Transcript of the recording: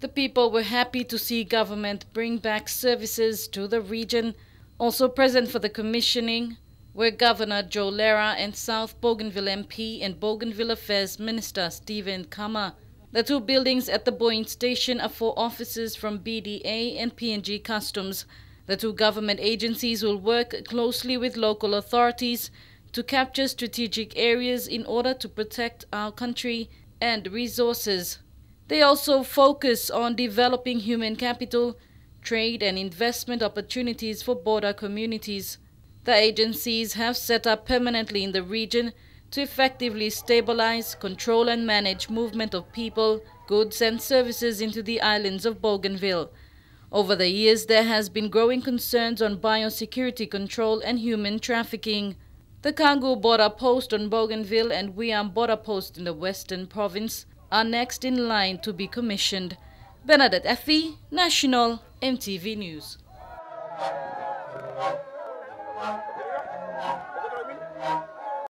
The people were happy to see government bring back services to the region. Also present for the commissioning were Governor Joe Lera and South Bougainville MP and Bougainville Affairs Minister Steven Kamma. The two buildings at the Buin station are for offices from BDA and PNG Customs. The two government agencies will work closely with local authorities to capture strategic areas in order to protect our country and resources. They also focus on developing human capital, trade and investment opportunities for border communities. The agencies have set up permanently in the region to effectively stabilize, control and manage movement of people, goods and services into the islands of Bougainville. Over the years, there has been growing concerns on biosecurity control and human trafficking. The Kangu border post on Bougainville and Weam border post in the western province are next in line to be commissioned. Bernadette Effie, National, MTV News.